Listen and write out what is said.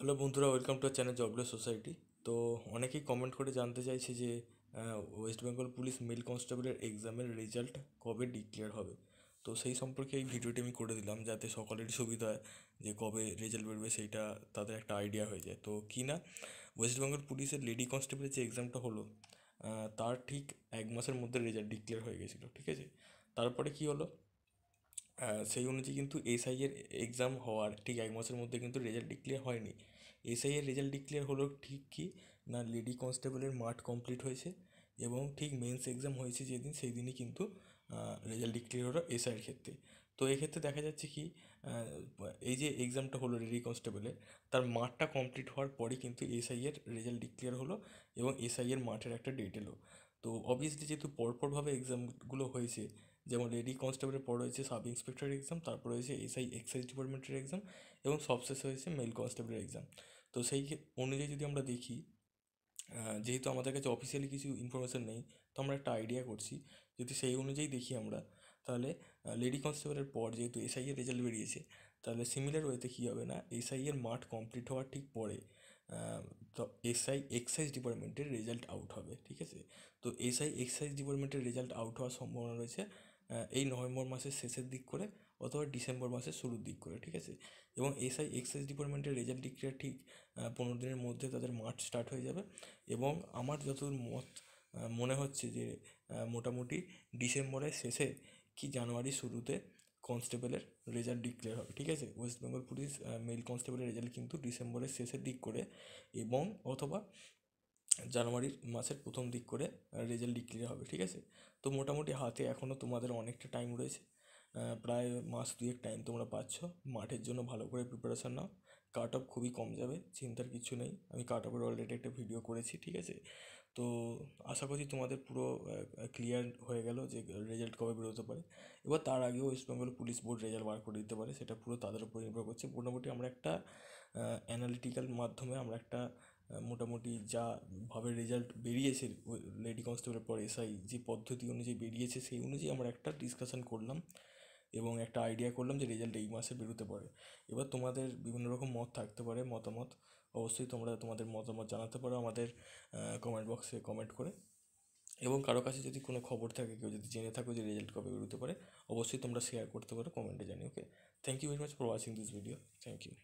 Hello বন্ধুরা welcome to channel jobless society তো অনেকেই কমেন্ট করে জানতে চাইছে যে ওয়েস্ট বেঙ্গল পুলিশ মেল কনস্টেবলের এক্সামের রেজাল্ট কবে ডিক্লেয়ার হবে। তো সেই সম্পর্কে এই ভিডিওটি আমি করে দিলাম, যাতে সকলেরই সুবিধা হয় যে কবে রেজাল্ট বেরোবে, সেইটা তাদের একটা আইডিয়া হয়ে যায়। তো কি না ওয়েস্ট বেঙ্গল পুলিশের লেডি কনস্টেবলের যে এক্সামটা হলো তার ঠিক এক মাসের মধ্যে রেজাল্ট ডিক্লেয়ার হয়ে গেছিল, ঠিক আছে? তারপরে কি হলো সেই অনুযায়ী কিন্তু এসআইয়ের এক্সাম হওয়ার ঠিক এক মাসের মধ্যে কিন্তু রেজাল্ট ডিক্লেয়ার হয়নি। এসআইয়ের রেজাল্ট ডিক্লেয়ার হলো ঠিক কি? না লেডি কনস্টেবলের মাঠ কমপ্লিট হয়েছে এবং ঠিক মেন্স এক্সাম হয়েছে যেদিন, সেই দিনই কিন্তু রেজাল্ট ডিক্লেয়ার হলো এসআইয়ের ক্ষেত্রে। তো এক্ষেত্রে দেখা যাচ্ছে কি এই যে এক্সামটা হলো লেডি কনস্টেবলের তার মাঠটা কমপ্লিট হওয়ার পরে কিন্তু এসআইয়ের রেজাল্ট ডিক্লেয়ার হলো এবং এসআইয়ের মাঠের একটা ডেট এলো। তো অবভিয়াসলি যেহেতু পরপরভাবে এক্সামগুলো হয়েছে যেমন লেডি কনস্টেবলের পর রয়েছে সাব ইন্সপেক্টর এক্সাম, তারপর রয়েছে এসআই, এক্সাইজ ডিপার্টমেন্টের এক্সাম এবং সবশেষে হয়েছে মেল কনস্টেবলের এক্সাম। তো সেই অনুযায়ী যদি আমরা দেখি যেহেতু আমাদের কাছে অফিসিয়ালি কিছু ইনফরমেশান নেই, তো আমরা একটা আইডিয়া করছি। যদি সেই অনুযায়ী দেখি আমরা, তাহলে লেডি কনস্টেবলের পর যেহেতু এসআই এর রেজাল্ট বেরিয়েছে, তাহলে সিমিলার ওয়েতে কী হবে না? এসআই এর মাঠ কমপ্লিট হওয়ার ঠিক পরে তো এসআই এক্সাইজ ডিপার্টমেন্টের রেজাল্ট আউট হবে, ঠিক আছে? তো এসআই এক্সাইজ ডিপার্টমেন্টের রেজাল্ট আউট হওয়ার সম্ভাবনা রয়েছে এই নভেম্বর মাসের শেষের দিক করে অথবা ডিসেম্বর মাসের শুরুর দিক করে, ঠিক আছে? এবং এসআই এক্সাইজ ডিপার্টমেন্টের রেজাল্ট ডিক্লেয়ার ঠিক পনেরো দিনের মধ্যে তাদের মার্চ স্টার্ট হয়ে যাবে এবং আমার যতদূর মত মনে হচ্ছে যে মোটামুটি ডিসেম্বরের শেষে কি জানুয়ারির শুরুতে কনস্টেবলের রেজাল্ট ডিক্লেয়ার হবে, ঠিক আছে? ওয়েস্ট বেঙ্গল পুলিশ মেল কনস্টেবলের রেজাল্ট কিন্তু ডিসেম্বরের শেষের দিক করে এবং অথবা জানুয়ারির মাসের প্রথম দিক করে রেজাল্ট ডিক্লেয়ার হবে, ঠিক আছে? তো মোটামুটি হাতে এখনও তোমাদের অনেকটা টাইম রয়েছে। প্রায় মাস দুয়েক টাইম তোমরা পাচ্ছ। মাঠের জন্য ভালো করে প্রিপারেশান নাও। কাট অফ খুবই কম যাবে, চিন্তার কিছু নেই। আমি কাট অফের অলরেডি একটা ভিডিও করেছি, ঠিক আছে? তো আশা করছি তোমাদের পুরো ক্লিয়ার হয়ে গেল যে রেজাল্ট কবে বেরোতে পারে। এবার তার আগেও West Bengal police board result বার করে দিতে পারে। সেটা পুরো তাদের উপর নির্ভর করছে। মোটামুটি আমরা একটা অ্যানালিটিক্যাল মাধ্যমে আমরা একটা মোটামুটি যা ভাবে রেজাল্ট বেরিয়েছে লেডি কনস্টেবলের পর এসআই যে পদ্ধতি অনুযায়ী বেরিয়েছে সেই অনুযায়ী আমরা একটা ডিসকাশন করলাম এবং একটা আইডিয়া করলাম যে রেজাল্ট এই মাসে বেরোতে পারে। এবার তোমাদের বিভিন্ন রকম মত থাকতে পারে, মতামত। অবশ্যই তোমরা তোমাদের মতামত জানাতে পারো আমাদের কমেন্ট বক্সে কমেন্ট করে। এবং কারও কাছে যদি কোনো খবর থাকে, কেউ যদি জেনে থাকো যে রেজাল্ট কবে বেরোতে পারে, অবশ্যই তোমরা শেয়ার করতে পারো কমেন্টে জানিয়ে okay thank you very much for watching this video thank you